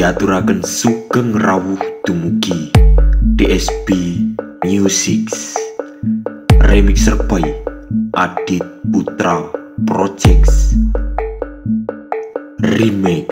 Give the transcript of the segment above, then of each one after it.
diaturaken sugeng rawuh dumugi DSP Music Remixer by Adit Putra Projects Remix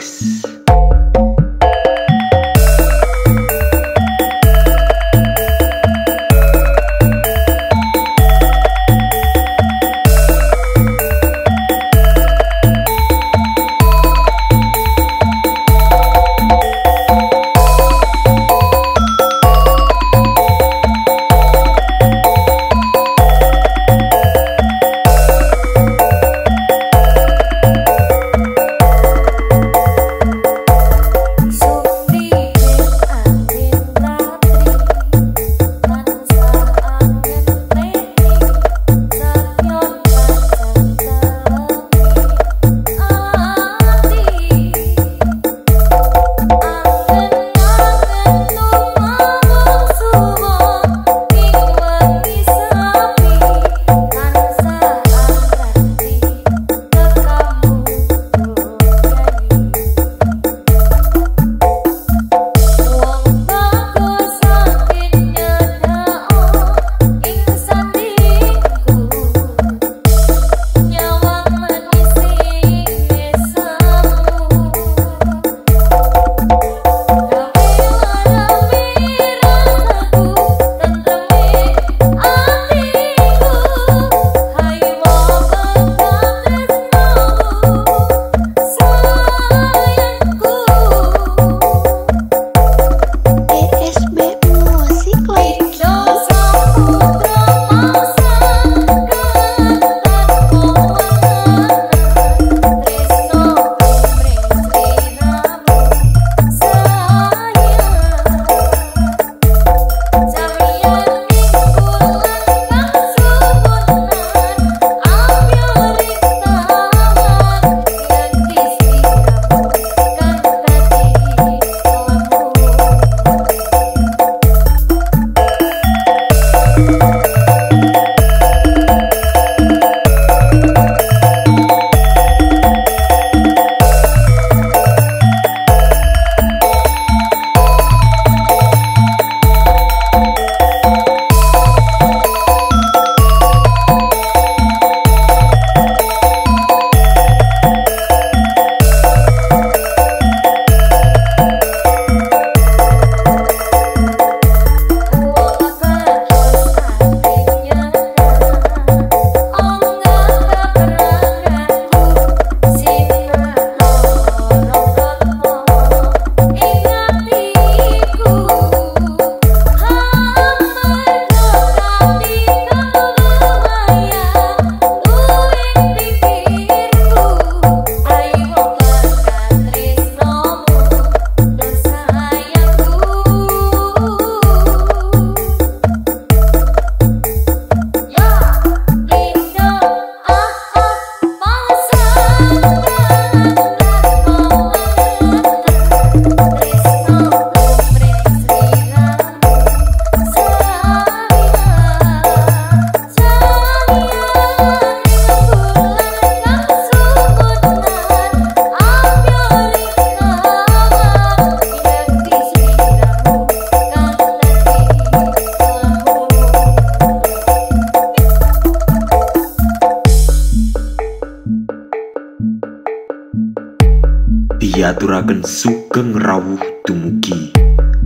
diaturaken sugeng rawuh dumugi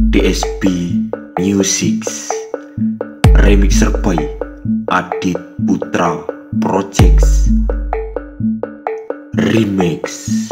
DSP Music Remixer by Adit Putra Projects. Remix